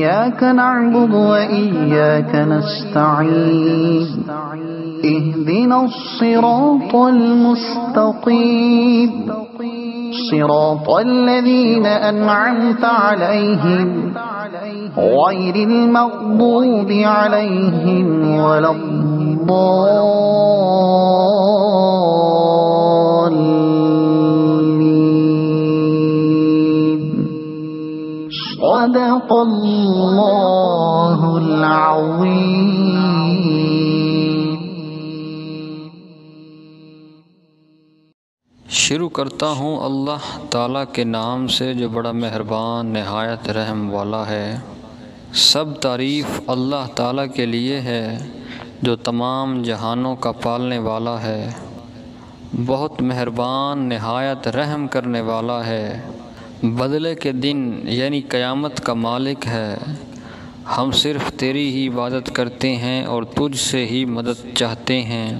إياك نعبد وإياك نستعين. اهدنا الصراط المستقيم. صراط الذين أنعمت عليهم غير المغضوب عليهم ولا الضالين. صدق الله شروع کرتا ہوں اللہ تعالیٰ کے نام سے جو بڑا مہربان، نہایت رحم والا ہے۔ سب تعریف اللہ تعالیٰ کے لیے ہے، جو تمام جہانوں کا پالنے والا ہے۔ بہت مہربان، نہایت رحم کرنے والا ہے۔ بدلے کے دن یعنی قیامت کا مالک ہے۔ ہم صرف تیری ہی عبادت کرتے ہیں اور تجھ سے ہی مدد چاہتے ہیں۔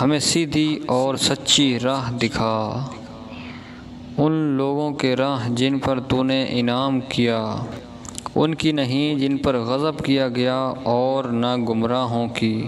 ہمیں سیدھی اور سچی راہ دکھا۔ ان لوگوں کے راہ جن پر تو نے انعام کیا، ان کی نہیں جن پر غضب کیا گیا اور نہ گمراہوں کی۔